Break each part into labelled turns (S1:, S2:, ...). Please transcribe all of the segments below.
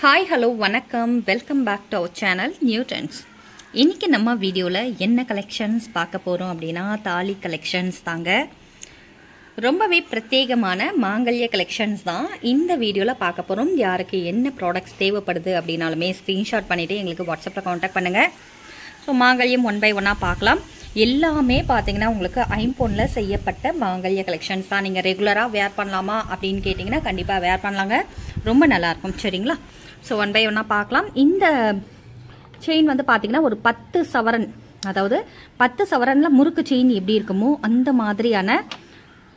S1: Hi hello வணக்கம். Welcome back to our channel new trends இன்றைக்கி நம்ம வீடியோவில் என்ன கலெக்ஷன்ஸ் பார்க்க போகிறோம் அப்படின்னா தாலி கலெக்ஷன்ஸ் தாங்க. ரொம்பவே பிரத்யேகமான மாங்கல்ய கலெக்ஷன்ஸ் தான் இந்த வீடியோவில் பார்க்க போகிறோம் யாருக்கு என்ன ப்ராடக்ட்ஸ் தேவைப்படுது அப்படின்னாலுமே ஸ்க்ரீன்ஷாட் பண்ணிவிட்டு எங்களுக்கு வாட்ஸ்அப்பில் காண்டாக்ட் பண்ணுங்கள் ஸோ மாங்கல்யம் ஒன் பை ஒன்னாக பார்க்கலாம். எல்லாமே பார்த்தீங்கன்னா உங்களுக்கு ஐம்போனில் செய்யப்பட்ட மாங்கல்ய கலெக்ஷன்ஸ் தான். நீங்கள் ரெகுலராக வேர் பண்ணலாமா அப்படின்னு கேட்டிங்கன்னா கண்டிப்பாக வேர் பண்ணலாங்க. ரொம்ப நல்லாயிருக்கும் சரிங்களா? ஸோ ஒன் பை ஒன்னாக பார்க்கலாம். இந்த செயின் வந்து பார்த்தீங்கன்னா ஒரு பத்து சவரன் அதாவது பத்து சவரனில் முறுக்கு செயின் எப்படி இருக்குமோ அந்த மாதிரியான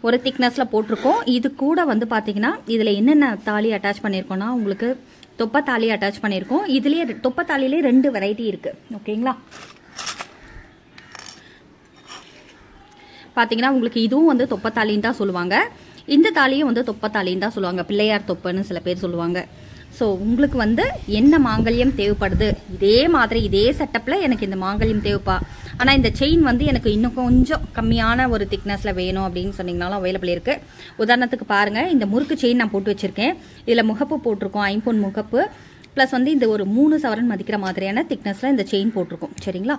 S1: ஒரு திக்னஸில் போட்டிருக்கோம். இது கூட வந்து பார்த்தீங்கன்னா இதில் என்னென்ன தாலி அட்டாச் பண்ணியிருக்கோம்னா உங்களுக்கு தொப்பை தாலி அட்டாச் பண்ணியிருக்கோம். இதுலேயே தொப்பை தாலிலே ரெண்டு வெரைட்டி இருக்குது ஓகேங்களா பார்த்தீங்கன்னா உங்களுக்கு இதுவும் வந்து தொப்பத்தாலின்னு தான் சொல்லுவாங்க. இந்த தாலியும் வந்து தொப்பத்தாலின்னு தான் சொல்லுவாங்க. பிள்ளையார் தொப்பன்னு சில பேர் சொல்லுவாங்க. ஸோ உங்களுக்கு வந்து என்ன மாங்கல்யம் தேவைப்படுது? இதே மாதிரி இதே செட்டப்பில் எனக்கு இந்த மாங்கல்யம் தேவைப்பா. ஆனால் இந்த செயின் வந்து எனக்கு இன்னும் கொஞ்சம் கம்மியான ஒரு திக்னஸில் வேணும் அப்படின்னு சொன்னீங்கனாலும் அவைலபிள் இருக்குது உதாரணத்துக்கு பாருங்கள் இந்த முறுக்கு செயின் நான் போட்டு வச்சுருக்கேன். இதில் முகப்பு போட்டிருக்கோம் ஐம்பொன் முகப்பு. ப்ளஸ் வந்து இந்த ஒரு மூணு சவரன் மதிக்கிற மாதிரியான திக்னஸில் இந்த செயின் போட்டிருக்கோம். சரிங்களா?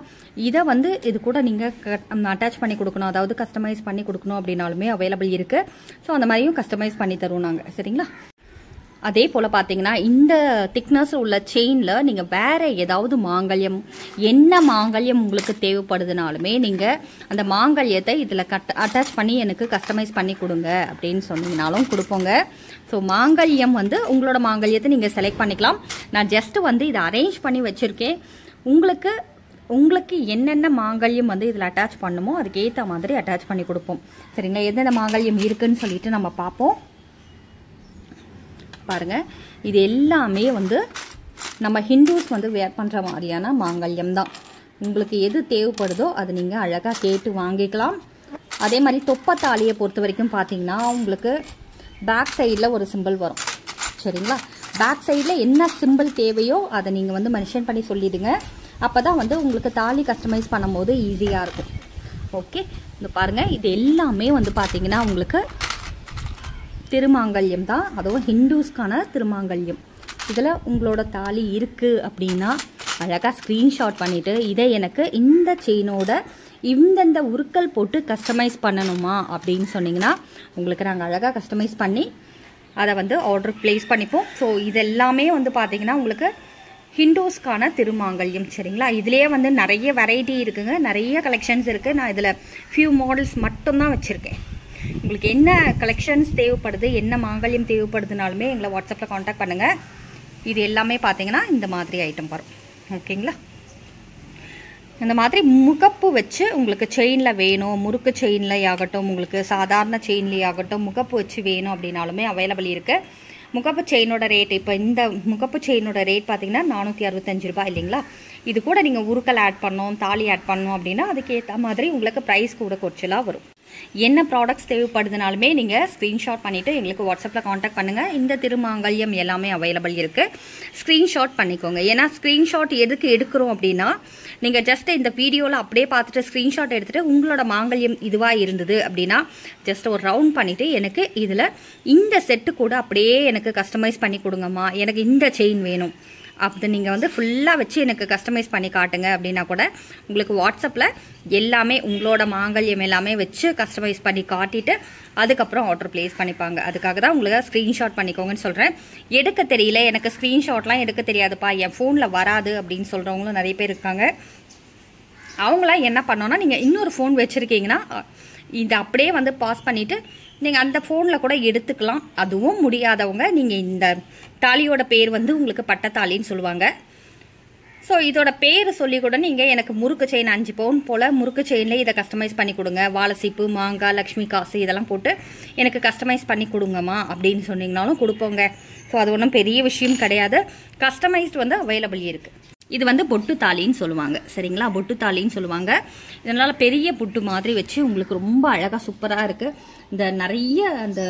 S1: இதை வந்து இது கூட நீங்கள் அட்டாச் பண்ணி கொடுக்கணும். அதாவது கஸ்டமைஸ் பண்ணி கொடுக்கணும் அப்படின்னாலுமே அவைலபிள் இருக்குது ஸோ அந்த மாதிரியும் கஸ்டமைஸ் பண்ணி தருவோம் நாங்கள் சரிங்களா? அதே போல் பார்த்தீங்கன்னா இந்த திக்னஸ் உள்ள செயினில் நீங்கள் வேறு ஏதாவது மாங்கல்யம் என்ன மாங்கல்யம் உங்களுக்கு தேவைப்படுதுனாலுமே நீங்கள் அந்த மாங்கல்யத்தை இதில் கட் அட்டாச் பண்ணி எனக்கு கஸ்டமைஸ் பண்ணி கொடுங்க அப்படின்னு சொன்னீங்கனாலும் கொடுப்போங்க. ஸோ மாங்கல்யம் வந்து உங்களோட மாங்கல்யத்தை நீங்கள் செலக்ட் பண்ணிக்கலாம். நான் ஜஸ்ட்டு வந்து இதை அரேஞ்ச் பண்ணி வச்சுருக்கேன். உங்களுக்கு உங்களுக்கு என்னென்ன மாங்கல்யம் வந்து இதில் அட்டாச் பண்ணுமோ அதுக்கேற்ற மாதிரி அட்டாச் பண்ணி கொடுப்போம். சரிங்களா? எந்தெந்த மாங்கல்யம் இருக்குன்னு சொல்லிட்டு நம்ம பார்ப்போம். பாருங்க. இது எல்லாமே வந்து நம்ம ஹிந்துஸ் வந்து வேர் பண்ணுற மாதிரியான மாங்கல்யம் தான். உங்களுக்கு எது தேவைப்படுதோ அது நீங்கள் அழகாக கேட்டு வாங்கிக்கலாம். அதே மாதிரி தொப்பத்தாலியை பொறுத்த வரைக்கும் பார்த்தீங்கன்னா உங்களுக்கு பேக் சைடில் ஒரு சிம்பிள் வரும். சரிங்களா? பேக் சைடில் என்ன சிம்பிள் தேவையோ அதை நீங்கள் வந்து மென்ஷன் பண்ணி சொல்லிடுங்க. அப்போ தான் வந்து உங்களுக்கு தாலி கஸ்டமைஸ் பண்ணும்போது ஈஸியாக இருக்கும். ஓகே இந்த பாருங்கள் இது எல்லாமே வந்து பார்த்தீங்கன்னா உங்களுக்கு திருமாங்கல்யம் தான். அதுவும் ஹிந்துஸ்க்கான திருமாங்கல்யம். இதில் உங்களோட தாலி இருக்குது அப்படின்னா அழகாக ஸ்க்ரீன்ஷாட் பண்ணிவிட்டு இதை எனக்கு இந்த செயினோட இந்தந்த உருக்கள் போட்டு கஸ்டமைஸ் பண்ணணுமா அப்படின்னு சொன்னிங்கன்னா உங்களுக்கு நாங்கள் அழகாக கஸ்டமைஸ் பண்ணி அதை வந்து ஆர்டர் ப்ளேஸ் பண்ணிப்போம். ஸோ இதெல்லாமே வந்து பார்த்திங்கன்னா உங்களுக்கு ஹிண்டோஸ்க்கான திருமாங்கல்யம் சரிங்களா? இதுலேயே வந்து நிறைய வெரைட்டி இருக்குங்க. நிறைய கலெக்ஷன்ஸ் இருக்குது நான் இதில் ஃபியூ மாடல்ஸ் மட்டும்தான் வச்சுருக்கேன். உங்களுக்கு என்ன கலெக்ஷன்ஸ் தேவைப்படுது என்ன மாங்கல்யம் தேவைப்படுதுனாலுமே எங்களை வாட்ஸ்அப்பில் காண்டாக்ட் பண்ணுங்கள் இது எல்லாமே பார்த்தீங்கன்னா இந்த மாதிரி ஐட்டம் வரும். ஓகேங்களா இந்த மாதிரி முகப்பு வச்சு உங்களுக்கு செயினில் வேணும் முறுக்கு செயினில் ஆகட்டும் உங்களுக்கு சாதாரண செயின்லேயே ஆகட்டும் முகப்பு வச்சு வேணும் அப்படின்னாலுமே அவைலபிள் இருக்குது முகப்பு செயினோட ரேட் இப்போ இந்த முகப்பு செயினோட ரேட் பார்த்தீங்கன்னா நானூற்றி அறுபத்தஞ்சு ரூபாய் இல்லைங்களா? இது கூட நீங்கள் உருக்கல் ஆட் பண்ணோம் தாலி ஆட் பண்ணோம் அப்படின்னா அதுக்கேற்ற மாதிரி உங்களுக்கு ப்ரைஸ் கூட குறைச்சலாக வரும். என்ன ப்ராடக்ட்ஸ் தேவைப்படுதுனாலுமே நீங்கள் ஸ்க்ரீன்ஷாட் பண்ணிவிட்டு எங்களுக்கு வாட்ஸ்அப்பில் காண்டாக்ட் பண்ணுங்கள் இந்த திருமாங்கல்யம் எல்லாமே அவைலபிள் இருக்குது ஸ்க்ரீன்ஷாட் பண்ணிக்கோங்க. ஏன்னா ஸ்க்ரீன்ஷாட் எதுக்கு எடுக்கிறோம் அப்படின்னா நீங்கள் ஜஸ்ட் இந்த வீடியோவில் அப்படியே பார்த்துட்டு ஸ்க்ரீன்ஷாட் எடுத்துகிட்டு உங்களோட மாங்கல்யம் இதுவாக இருந்தது அப்படின்னா ஜஸ்ட் ஒரு ரவுண்ட் பண்ணிவிட்டு எனக்கு இதில் இந்த செட்டு கூட அப்படியே எனக்கு கஸ்டமைஸ் பண்ணி கொடுங்கம்மா. எனக்கு இந்த செயின் வேணும். அப்படி நீங்கள் வந்து ஃபுல்லாக வச்சு எனக்கு கஸ்டமைஸ் பண்ணி காட்டுங்க அப்படின்னா கூட உங்களுக்கு வாட்ஸ்அப்பில் எல்லாமே உங்களோட மாங்கல்யம் எல்லாமே வச்சு கஸ்டமைஸ் பண்ணி காட்டிட்டு அதுக்கப்புறம் ஆர்டர் ப்ளேஸ் பண்ணிப்பாங்க. அதுக்காக தான் உங்களுக்கு ஸ்க்ரீன்ஷாட் பண்ணிக்கோங்கன்னு சொல்கிறேன் எடுக்க தெரியல. எனக்கு ஸ்க்ரீன்ஷாட்லாம் எடுக்க தெரியாதுப்பா. என் ஃபோனில் வராது அப்படின்னு சொல்கிறவங்களும் நிறைய பேர் இருக்காங்க. அவங்களாம் என்ன பண்ணோன்னா நீங்கள் இன்னொரு ஃபோன் வச்சுருக்கீங்கன்னா இதை அப்படியே வந்து பாஸ் பண்ணிவிட்டு நீங்கள் அந்த ஃபோனில் கூட எடுத்துக்கலாம். அதுவும் முடியாதவங்க நீங்கள் இந்த தாலியோட பேர் வந்து உங்களுக்கு பட்டத்தாலின்னு சொல்லுவாங்க. ஸோ இதோட பேர் சொல்லி கூட நீங்கள் எனக்கு முறுக்கு செயின் அஞ்சு பவுன் போல் முறுக்கு செயின்லேயே இதை கஸ்டமைஸ் பண்ணி கொடுங்க. வாழைசீப்பு மாங்காய் லக்ஷ்மி காசு இதெல்லாம் போட்டு எனக்கு கஸ்டமைஸ் பண்ணி கொடுங்கம்மா அப்படின்னு சொன்னீங்கனாலும் கொடுப்போங்க. ஸோ அது ஒன்றும் பெரிய விஷயம் கிடையாது. கஸ்டமைஸ்ட் வந்து அவைலபிள் இருக்குது இது வந்து பொட்டு தாலின்னு சொல்லுவாங்க. சரிங்களா? பொட்டு தாலின்னு சொல்லுவாங்க. இதனால் பெரிய புட்டு மாதிரி வச்சு உங்களுக்கு ரொம்ப அழகாக சூப்பராக இருக்குது இந்த நிறைய அந்த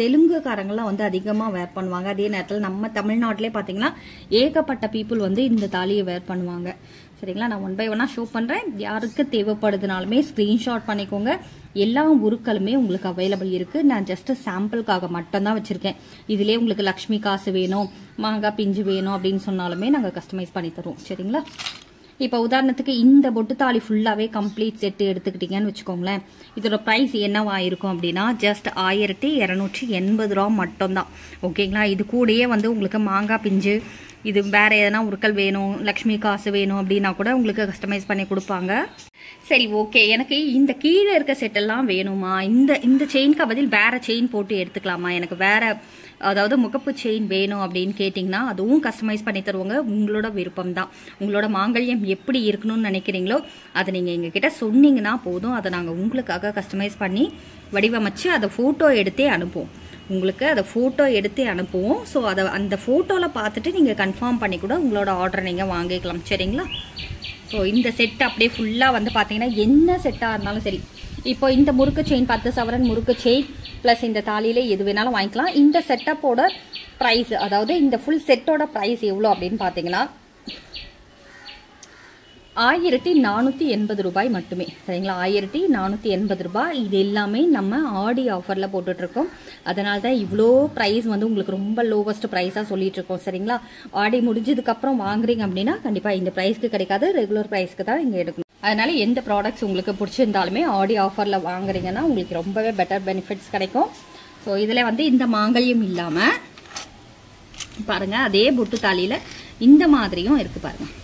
S1: தெலுங்குக்காரங்கள்லாம் தெலுங்குக்காரங்களாம் வந்து அதிகமாக வேர் பண்ணுவாங்க. அதே நேரத்தில் நம்ம தமிழ்நாட்டிலே பார்த்தீங்கன்னா ஏகப்பட்ட பீப்புள் வந்து இந்த தாலியை வேர் பண்ணுவாங்க. சரிங்களா? நான் ஒன் பை ஒன்னாக ஷோ பண்ணுறேன் யாருக்கு தேவைப்படுதுனாலுமே ஸ்க்ரீன்ஷாட் பண்ணிக்கோங்க. எல்லா உருக்களுமே உங்களுக்கு அவைலபிள் இருக்குது நான் ஜஸ்ட் சாம்பிளுக்காக மட்டும்தான் வச்சுருக்கேன். இதிலே உங்களுக்கு லக்ஷ்மி காசு வேணும் மாங்காய் பிஞ்சு வேணும் அப்படின்னு சொன்னாலுமே நாங்கள் கஸ்டமைஸ் பண்ணி தருவோம். சரிங்களா? இப்போ உதாரணத்துக்கு இந்த பொட்டு தாலி ஃபுல்லாகவே கம்ப்ளீட் செட்டு எடுத்துக்கிட்டீங்கன்னு வச்சுக்கோங்களேன். இதோட ப்ரைஸ் என்னவாயிருக்கும் அப்படின்னா ஜஸ்ட் ஆயிரத்தி இரநூற்றி எண்பது ரூபா மட்டும்தான். ஓகேங்களா இது கூடயே வந்து உங்களுக்கு மாங்காய் பிஞ்சு இது வேறு எதனா உருக்கள் வேணும் லக்ஷ்மி காசு வேணும் அப்படின்னா கூட உங்களுக்கு கஸ்டமைஸ் பண்ணி கொடுப்பாங்க. சரி ஓகே எனக்கு இந்த கீழே இருக்க செட்டெல்லாம் வேணுமா? இந்த இந்த செயின்க்கு பதில் வேறு செயின் போட்டு எடுத்துக்கலாமா? எனக்கு வேறு அதாவது முகப்பு செயின் வேணும் அப்படின்னு கேட்டிங்கன்னா அதுவும் கஸ்டமைஸ் பண்ணி தருவாங்க. உங்களோட விருப்பம் தான் உங்களோட மாங்கல்யம் எப்படி இருக்கணும்னு நினைக்கிறீங்களோ அதை நீங்கள் எங்ககிட்ட சொன்னீங்கன்னா போதும். அதை நாங்கள் உங்களுக்காக கஸ்டமைஸ் பண்ணி வடிவமைச்சு அதை ஃபோட்டோ எடுத்தே அனுப்புவோம். உங்களுக்கு அதை ஃபோட்டோ எடுத்து அனுப்புவோம். ஸோ அதை அந்த ஃபோட்டோவில் பார்த்துட்டு நீங்கள் கன்ஃபார்ம் பண்ணி கூட உங்களோட ஆர்டரை நீங்கள் வாங்கிக்கலாம். சரிங்களா? ஸோ இந்த செட் அப்படியே ஃபுல்லாக வந்து பார்த்தீங்கன்னா என்ன செட்டாக இருந்தாலும் சரி. இப்போ இந்த முறுக்கு செயின் பத்து சவரன் முறுக்கு செயின் ப்ளஸ் இந்த தாலியில எது வேணாலும் வாங்கிக்கலாம். இந்த செட்டப்போட ப்ரைஸ் அதாவது இந்த ஃபுல் செட்டோட ப்ரைஸ் எவ்வளோ அப்படின்னு பார்த்தீங்கன்னா ஆயிரத்தி நானூற்றி எண்பது ரூபாய் மட்டுமே. சரிங்களா? ஆயிரத்தி நானூற்றி எண்பது ரூபாய். இது எல்லாமே நம்ம ஆடி ஆஃபரில் போட்டுட்ருக்கோம். அதனால தான் இவ்வளோ ப்ரைஸ் வந்து உங்களுக்கு ரொம்ப லோவஸ்ட் ப்ரைஸாக சொல்லிகிட்ருக்கோம் சரிங்களா? ஆடி முடிஞ்சதுக்கப்புறம் வாங்குறீங்க அப்படின்னா கண்டிப்பாக இந்த ப்ரைஸ்க்கு கிடைக்காது. ரெகுலர் ப்ரைஸ்க்கு தான் இங்கே எடுக்கணும். அதனால் எந்த ப்ராடக்ட்ஸ் உங்களுக்கு பிடிச்சிருந்தாலுமே ஆடி ஆஃபரில் வாங்குறீங்கன்னா உங்களுக்கு ரொம்பவே பெட்டர் பெனிஃபிட்ஸ் கிடைக்கும். ஸோ இதில் வந்து இந்த மாங்கல்யம் இல்லாமல் பாருங்கள் அதே பொட்டு தாலியில் இந்த மாதிரியும் இருக்குது பாருங்கள்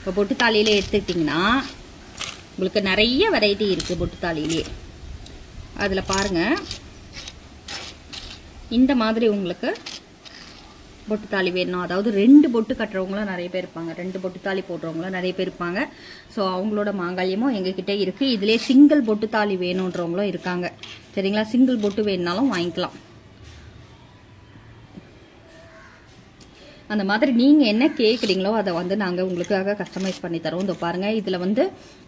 S1: இப்போ பொட்டு எடுத்துக்கிட்டிங்கன்னா உங்களுக்கு நிறைய வெரைட்டி இருக்குது பொட்டு தாலியிலே அதில் பாருங்கள் இந்த மாதிரி உங்களுக்கு பொட்டு தாலி வேணும். அதாவது ரெண்டு பொட்டு கட்டுறவங்களும் நிறைய பேர் இருப்பாங்க. ரெண்டு பொட்டு தாலி போடுறவங்களும் நிறைய பேர் இருப்பாங்க. ஸோ அவங்களோட மாங்காயமும் எங்ககிட்ட இருக்குது இதுலேயே சிங்கிள் பொட்டு தாலி வேணுன்றவங்களும் இருக்காங்க. சரிங்களா? சிங்கிள் பொட்டு வேணுனாலும் வாங்கிக்கலாம். அந்த மாதிரி நீங்கள் என்ன கேட்குறீங்களோ அதை வந்து நாங்கள் உங்களுக்காக கஸ்டமைஸ் பண்ணி தரோம். இந்த பாருங்கள் இதில் வந்து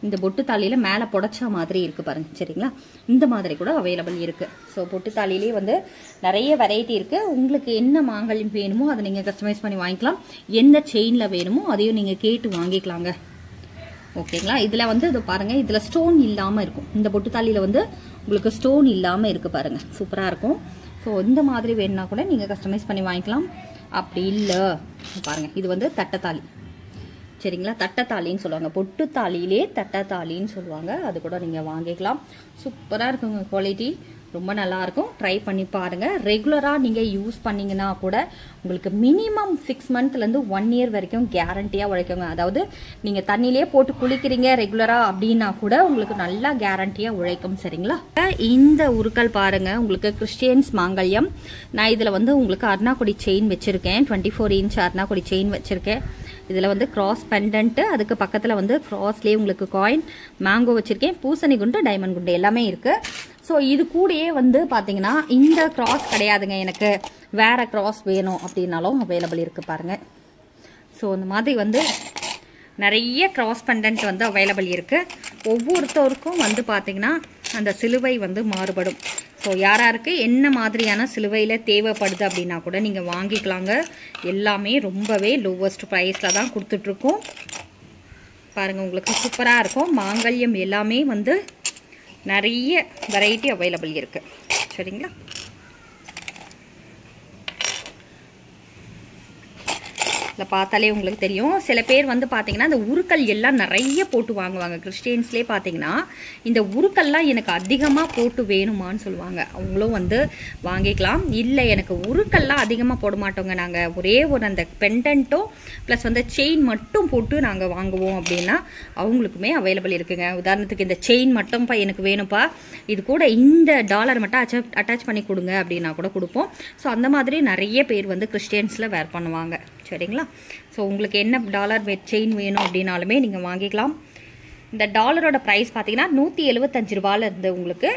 S1: இந்த பொட்டு தாலியில் மேலே புடச்ச மாதிரி இருக்குது பாருங்கள் சரிங்களா? இந்த மாதிரி கூட அவைலபிள் இருக்குது ஸோ பொட்டு தாலியிலே வந்து நிறைய வெரைட்டி இருக்குது உங்களுக்கு என்ன மாங்கல்யம் வேணுமோ அதை நீங்கள் கஸ்டமைஸ் பண்ணி வாங்கிக்கலாம். எந்த செயினில் வேணுமோ அதையும் நீங்கள் கேட்டு வாங்கிக்கலாங்க. ஓகேங்களா? இதில் வந்து இதை பாருங்கள் இதில் ஸ்டோன் இல்லாமல் இருக்கும். இந்த பொட்டு தாலியில் வந்து உங்களுக்கு ஸ்டோன் இல்லாமல் இருக்குது பாருங்கள் சூப்பராக இருக்கும். ஸோ இந்த மாதிரி வேணுன்னா கூட நீங்கள் கஸ்டமைஸ் பண்ணி வாங்கிக்கலாம். அப்படி இல்லை. பாருங்க இது வந்து தட்டத்தாலி சரிங்களா? தட்டத்தாலின்னு சொல்லுவாங்க. பொட்டு தாலியிலே தட்டத்தாலின்னு சொல்லுவாங்க. அது கூட நீங்கள் வாங்கிக்கலாம். சூப்பராக இருக்குங்க குவாலிட்டி ரொம்ப நல்லா இருக்கும் ட்ரை பண்ணி பாருங்க. ரெகுலராக நீங்கள் யூஸ் பண்ணீங்கன்னா கூட உங்களுக்கு மினிமம் சிக்ஸ் மந்த்லேருந்து ஒன் இயர் வரைக்கும் கேரண்டியாக உழைக்குங்க. அதாவது நீங்கள் தண்ணியிலே போட்டு குளிக்கிறீங்க ரெகுலராக அப்படின்னா கூட உங்களுக்கு நல்லா கேரண்டியாக உழைக்கும். சரிங்களா? இந்த உருக்கள் பாருங்க. உங்களுக்கு கிறிஸ்டியன்ஸ் மாங்கல்யம். நான் இதில் வந்து உங்களுக்கு அருணாக்குடி செயின் வச்சுருக்கேன். டுவெண்ட்டி ஃபோர் இன்ச் அருணாக்குடி செயின் வச்சுருக்கேன். இதில் வந்து கிராஸ் பெண்டன்ட்டு அதுக்கு பக்கத்தில் வந்து கிராஸ்லேயே உங்களுக்கு காயின் மேங்கோ வச்சுருக்கேன் பூசணி குண்டு டைமண்ட் குண்டு எல்லாமே இருக்குது ஸோ இது கூடயே வந்து பார்த்தீங்கன்னா இந்த கிராஸ் கிடையாதுங்க எனக்கு. வேறு கிராஸ் வேணும் அப்படின்னாலும் அவைலபிள் இருக்குது பாருங்கள் ஸோ இந்த மாதிரி வந்து நிறைய கிராஸ் பெண்டன்ட் வந்து அவைலபிள் இருக்குது ஒவ்வொருத்தருக்கும் வந்து பார்த்திங்கன்னா அந்த சிலுவை வந்து மாறுபடும். ஸோ யாராருக்கு என்ன மாதிரியான சிலுவையில் தேவைப்படுது அப்படின்னா கூட நீங்கள் வாங்கிக்கலாங்க. எல்லாமே ரொம்பவே லோவஸ்ட் ப்ரைஸில் தான் கொடுத்துட்ருக்கோம். பாருங்கள் உங்களுக்கு சூப்பராக இருக்கும். மாங்கல்யம் எல்லாமே வந்து நிறைய வெரைட்டி அவைலபிள் இருக்குது சரிங்களா? இதில் பார்த்தாலே உங்களுக்கு தெரியும். சில பேர் வந்து பார்த்தீங்கன்னா இந்த உருக்கள் எல்லாம் நிறைய போட்டு வாங்குவாங்க. கிறிஸ்டியன்ஸ்லேயே பார்த்தீங்கன்னா இந்த உருக்கள்லாம் எனக்கு அதிகமாக போட்டு வேணுமான்னு சொல்லுவாங்க. அவங்களும் வந்து வாங்கிக்கலாம். இல்லை எனக்கு உருக்கள்லாம் அதிகமாக போட மாட்டோங்க. நாங்கள் ஒரே ஒரு அந்த பெண்டன்ட்டும் ப்ளஸ் வந்து செயின் மட்டும் போட்டு நாங்கள் வாங்குவோம் அப்படின்னா அவங்களுக்குமே அவைலபிள் இருக்குங்க. உதாரணத்துக்கு இந்த செயின் மட்டும்ப்பா எனக்கு வேணும்ப்பா. இது கூட இந்த டாலர் மட்டும் அட்டாச் அட்டாச் பண்ணி கொடுங்க அப்படின்னா கூட கொடுப்போம். ஸோ அந்த மாதிரி நிறைய பேர் வந்து கிறிஸ்டியன்ஸில் வேர் பண்ணுவாங்க. சரிங்களா? ஸோ உங்களுக்கு என்ன டாலர் செயின் வேணும் அப்படின்னாலுமே நீங்கள் வாங்கிக்கலாம். இந்த டாலரோட ப்ரைஸ் பார்த்தீங்கன்னா நூற்றி எழுபத்தஞ்சு ரூபாயிலேருந்து உங்களுக்கு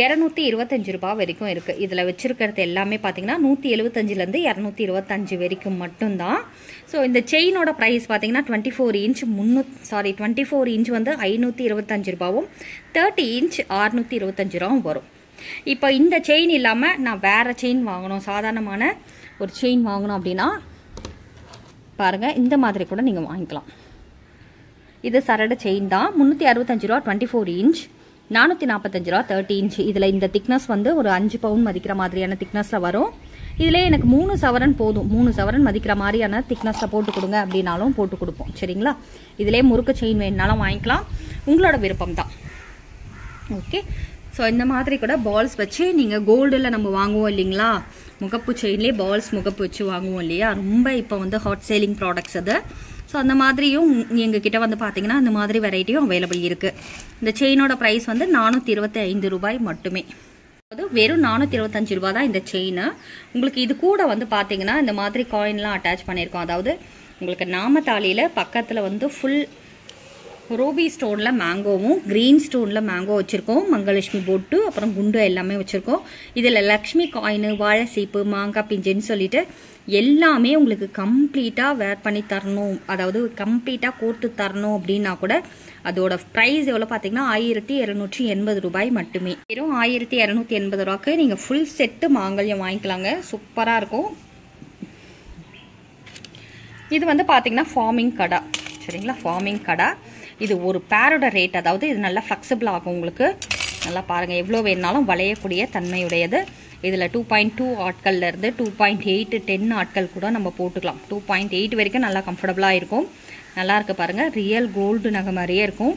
S1: இரநூத்தி இருபத்தஞ்சு ரூபா வரைக்கும் இருக்குது இதில் வச்சுருக்கிறது எல்லாமே பார்த்தீங்கன்னா நூற்றி எழுபத்தஞ்சிலேருந்து இரநூத்தி இருபத்தஞ்சு வரைக்கும் மட்டும்தான். ஸோ இந்த செயினோட ப்ரைஸ் பார்த்தீங்கன்னா டுவெண்ட்டி ஃபோர் இன்ச் முந்நூ சாரி டுவெண்ட்டி ஃபோர் இன்ச் வந்து ஐநூற்றி இருபத்தஞ்சு ரூபாவும் தேர்ட்டி இன்ச் அறுநூற்றி இருபத்தஞ்சு ரூபாவும் வரும். இப்போ இந்த செயின் இல்லாமல் நான் வேறு செயின் வாங்கணும். சாதாரணமான ஒரு செயின் வாங்கணும் அப்படின்னா பாருங்கள் இந்த மாதிரி கூட நீங்கள் வாங்கிக்கலாம். இது சரடு செயின் தான். முந்நூற்றி அறுபத்தஞ்சு ரூபா டுவெண்ட்டி ஃபோர் இன்ச் நானூற்றி நாற்பத்தஞ்சு ரூபா தேர்ட்டி இன்ச் இதில் இந்த திக்னஸ் வந்து ஒரு அஞ்சு பவுன் மதிக்கிற மாதிரியான திக்னஸில் வரும். இதிலே எனக்கு மூணு சவரன் போதும். மூணு சவரன் மதிக்கிற மாதிரியான திக்னஸில் போட்டு கொடுங்க அப்படின்னாலும் போட்டு கொடுப்போம். சரிங்களா? இதிலே முறுக்கு செயின் வேணுனாலும் வாங்கிக்கலாம். உங்களோட விருப்பம் தான் ஓகே ஸோ இந்த மாதிரி கூட பால்ஸ் வச்சு நீங்கள் கோல்டில் நம்ம வாங்குவோம் இல்லைங்களா? முகப்பு செயின்லேயே பால்ஸ் முகப்பு வச்சு வாங்குவோம் இல்லையா? ரொம்ப இப்போ வந்து ஹாட் சேலிங் ப்ராடக்ட்ஸ் அது. ஸோ அந்த மாதிரியும் எங்கள் கிட்ட வந்து பார்த்தீங்கன்னா அந்த மாதிரி வெரைட்டியும் அவைலபிள் இருக்குது இந்த செயினோட ப்ரைஸ் வந்து நானூற்றி இருபத்தி ஐந்து ரூபாய் மட்டுமே. அது வெறும் நானூற்றி இருபத்தஞ்சு ரூபா தான் இந்த செயின் உங்களுக்கு இது கூட வந்து பார்த்தீங்கன்னா இந்த மாதிரி காயின்லாம் அட்டாச் பண்ணியிருக்கோம். அதாவது உங்களுக்கு நாமத்தாளியில் பக்கத்தில் வந்து ஃபுல் ரூபி ஸ்டோனில் மேங்கோவும் க்ரீன் ஸ்டோனில் மேங்கோ வச்சுருக்கோம் மங்கலட்சுமி போட்டு அப்புறம் குண்டு எல்லாமே வச்சுருக்கோம். இதில் லக்ஷ்மி காயின் வாழை சீப்பு மாங்காய் பிஞ்சுன்னு சொல்லிட்டு எல்லாமே உங்களுக்கு கம்ப்ளீட்டாக வேர் பண்ணி தரணும். அதாவது கம்ப்ளீட்டாக கோர்த்து தரணும் அப்படின்னா கூட அதோட ப்ரைஸ் எவ்வளோ பார்த்தீங்கன்னா ஆயிரத்தி இரநூற்றி எண்பது ரூபாய் மட்டுமே. வெறும் ஆயிரத்தி இரநூத்தி எண்பது ரூபாய்க்கு நீங்கள் ஃபுல் செட்டு மாங்கல்யம் வாங்கிக்கலாங்க. சூப்பராக இருக்கும். இது வந்து பார்த்தீங்கன்னா ஃபார்மிங் கடை. சரிங்களா? ஃபார்மிங் கடை. இது ஒரு பேரோட ரேட் அதாவது இது நல்லா ஃப்ளெக்சிபிள் ஆகும் உங்களுக்கு. நல்லா பாருங்கள் எவ்வளோ வேணாலும் வளையக்கூடிய தன்மையுடையது. இதில் டூ பாயிண்ட் டூ ஆட்கள்லேருந்து டூ பாயிண்ட் எயிட் டென் ஆட்கள் கூட நம்ம போட்டுக்கலாம். டூ பாயிண்ட் எயிட் வரைக்கும் நல்லா கம்ஃபர்டபுளாக இருக்கும். நல்லாருக்கு பாருங்கள் ரியல் கோல்டு நகை மாதிரியே இருக்கும்.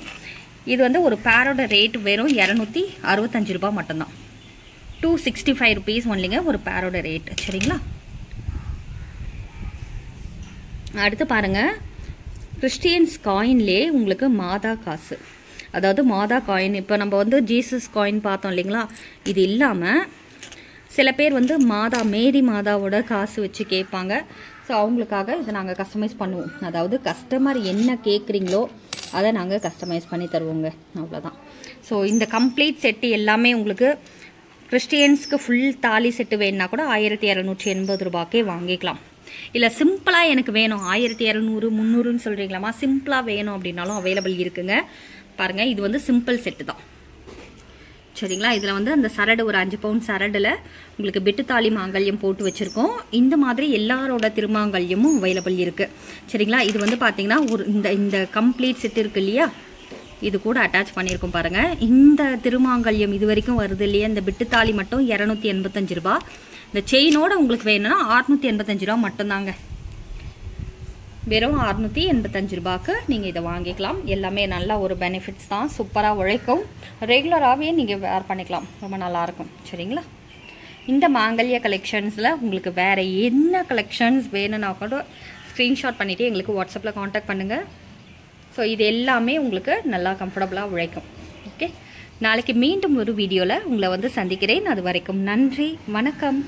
S1: இது வந்து ஒரு பேரோட ரேட் வெறும் இரநூத்தி அறுபத்தஞ்சு ரூபாய் மட்டும்தான். டூ சிக்ஸ்டி ஃபைவ் ருபீஸ் ஒன்லிங்க ஒரு பேரோட ரேட் சரிங்களா? அடுத்து பாருங்கள் கிறிஸ்டியன்ஸ் காயின்லே உங்களுக்கு மாதா காசு. அதாவது மாதா காயின் இப்போ நம்ம வந்து ஜீசஸ் காயின் பார்த்தோம் இல்லைங்களா? இது இல்லாமல் சில பேர் வந்து மாதா மேரி மாதாவோட காசு வச்சு கேட்பாங்க. ஸோ அவங்களுக்காக இதை நாங்கள் கஸ்டமைஸ் பண்ணுவோம். அதாவது கஸ்டமர் என்ன கேட்குறீங்களோ அதை நாங்கள் கஸ்டமைஸ் பண்ணி தருவோங்க. அவ்வளோதான் ஸோ இந்த கம்ப்ளீட் செட்டு எல்லாமே உங்களுக்கு கிறிஸ்டியன்ஸ்க்கு ஃபுல் தாலி செட்டு வேணுன்னா கூட ஆயிரத்தி இரநூற்றி எண்பது ரூபாய்க்கே வாங்கிக்கலாம். இல்லை சிம்பிளாக எனக்கு வேணும். ஆயிரத்தி இரநூறு முந்நூறுன்னு சொல்கிறீங்களாம்மா சிம்பிளாக வேணும் அப்படின்னாலும் அவைலபிள் இருக்குங்க. பாருங்கள் இது வந்து சிம்பிள் செட்டு தான். சரிங்களா? இதில் வந்து அந்த சரடு ஒரு அஞ்சு பவுன் சரடில் உங்களுக்கு பிட்டுத்தாலி மாங்கல்யம் போட்டு வச்சுருக்கோம். இந்த மாதிரி எல்லாரோட திருமாங்கல்யமும் அவைலபிள் இருக்குது சரிங்களா? இது வந்து பார்த்தீங்கன்னா ஒரு இந்த இந்த கம்ப்ளீட் செட் இருக்கு இல்லையா? இது கூட அட்டாச் பண்ணியிருக்கோம் பாருங்கள் இந்த திருமாங்கல்யம் இது வரைக்கும் வருது இல்லையா? இந்த பிட்டுத்தாலி மட்டும் இரநூத்தி எண்பத்தஞ்சு ரூபா இந்த செயினோட உங்களுக்கு வேணும்னா அறுநூற்றி எண்பத்தஞ்சு ரூபா மட்டும்தாங்க. வெறும் அறுநூற்றி எண்பத்தஞ்சு ரூபாய்க்கு நீங்கள் இதை வாங்கிக்கலாம். எல்லாமே நல்ல ஒரு பெனிஃபிட்ஸ் தான். சூப்பராக உழைக்கும். ரெகுலராகவே நீங்கள் வேர் பண்ணிக்கலாம். ரொம்ப நல்லாயிருக்கும் சரிங்களா? இந்த மாங்கல்ய கலெக்ஷன்ஸில் உங்களுக்கு வேறு என்ன கலெக்ஷன்ஸ் வேணும்னா கூட ஸ்க்ரீன்ஷாட் பண்ணிவிட்டு எங்களுக்கு வாட்ஸ்அப்பில் காண்டாக்ட் பண்ணுங்கள் ஸோ இது எல்லாமே உங்களுக்கு நல்லா கம்ஃபர்டபுளாக உழைக்கும். ஓகே நாளைக்கு மீண்டும் ஒரு வீடியோவில் உங்களை வந்து சந்திக்கிறேன். அது வரைக்கும் நன்றி. வணக்கம்.